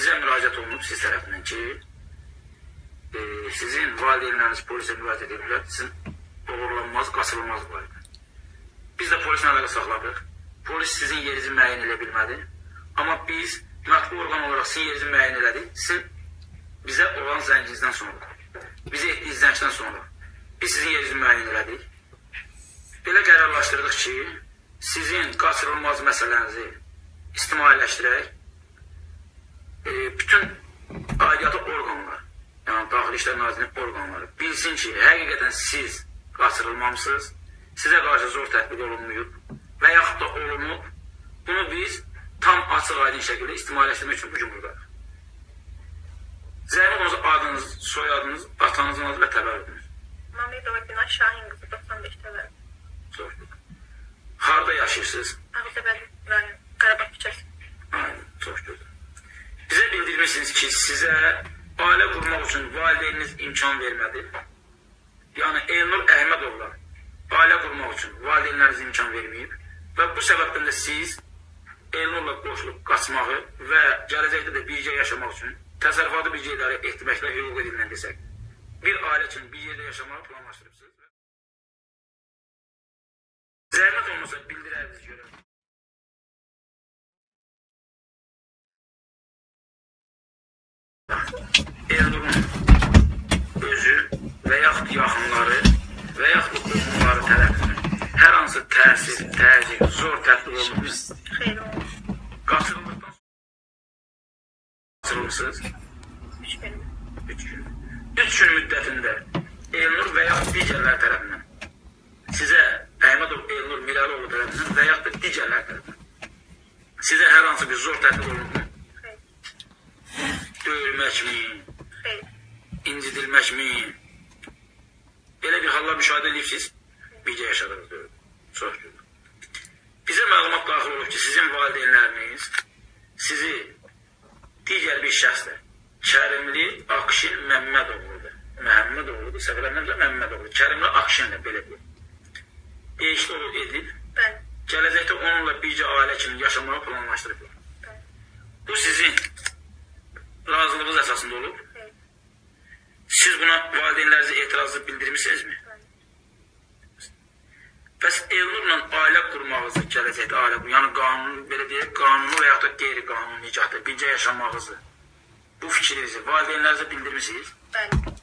bizə müraciət olunub siz tərəfindən ki, e, sizin valideynləriniz polisə müraciət ediblər, sizin oğurlanmaz, qaçırılmaz barədə. Biz də polislə əlaqə saxladıq. Polis sizin yerinizi müəyyən edə bilmədi. Amma biz mətbu orqan olaraq sizin yerinizi müəyyən elədik. Sizin bizə olan zənginizdən sonra, bizə etdiyiniz zəngdən sonra biz sizin yerinizi müəyyən elədik. Belə qərarlaşdırdıq ki, sizin qaçırılmaz məsələnizi ictimailəşdirək, e, bütün aidiyyatı orqanlar, yəni Daxili İşlər Nazirliyinin orqanları bilsin ki, həqiqətən siz qaçırılmamısınız, sizə qarşı zor tətbiq olunmayıb və yaxud da olunub, bunu biz tam açıq aydın şəkildə ictimailəşdirmək üçün bugün buradayıq. Zəhmət olsa adınız, soyadınız, atanızın adı və təvəllüdünüz. Mamedova Günay Şahin qızı 95 təvəllüd. Harda yaşayırsınız? Ağzəbəli rayon Bizə bildirmişsiniz ki, sizə ailə qurmaq üçün valideyniniz imkan vermədi. Yəni Elnur Əhmədovla ailə qurmaq üçün valideynləriniz imkan verməyib və bu səbəbdən də siz Elnurla qoşulub qaçmağı və gələcəkdə də birgə yaşamaq üçün təsərrüfatı birgə idarə etməklə hüquq edilmən desək, bir ailə üçün bir yerdə yaşamağı planlaşdırıbsınız. Zəhmət olmasa bildirərdiniz görək. Eldurun özü və yaxud yaxınları və yaxud da qohumları tərəfindən hər hansı təsir, təzyiq, zor tətbiq olunmuş qaçırıldıqdan qaçırılmışsınız Üç benim. 3 gün. 3 gün müddətində Elnur və yaxud digərlər tərəfindən sizə Əhmədov Elnur Mirəloğlu tərəfindən və yaxud da digərlər tərəfindən sizə hər hansı bir zor tətbiq olunmuş Xeyr. döyülməkmi, Xeyr. incidilməkmi? Belə bir hallar müşahidə edibsiz? Bircə yaşadığınız dövr. Çox gözəl. Bizə məlumat daxil olub ki, sizin valideynləriniz sizi digər bir şəxslə Kərimli Akşin Məmmədoğludur. Məhəmmədoğludur, səhv eləmirəmsə Məmmədoğlu. Kərimli Akşinlə belə deyil. Eşli edib, Bəli. gələcəkdə onunla bircə ailə kimi yaşamağı planlaşdırıblar. Bəli. Bu sizin razılığınız əsasında olub. Xeyr. Siz buna valideynlərinizə etirazı bildirmisinizmi? Bəs Elnurla ailə qurmağınızı gələcəkdə ailə qur, yəni qanun belə deyək, qanuni və yaxud da qeyri-qanuni nikahda bircə yaşamağınızı bu fikrinizi valideynlərinizə bildirmisiniz? Bəli.